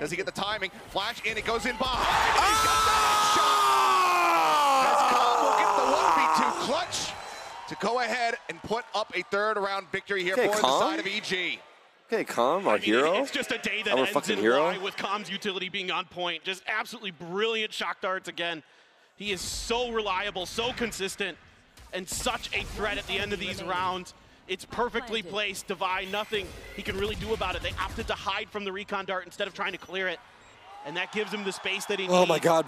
Does he get the timing? Flash in, it goes in behind. Oh! He's got that shot. As C0M will get the 1v2 clutch to go ahead and put up a third round victory here Okay, for the side of EG. Okay, C0M, our I mean, hero. It's just a day that Our ends in hero. Y with C0M's utility being on point. Just absolutely brilliant shock darts again. He is so reliable, so consistent, and such a threat at the end of these rounds. It's perfectly placed. Divine, nothing he can really do about it. They opted to hide from the recon dart instead of trying to clear it. And that gives him the space that he needs. Oh my God.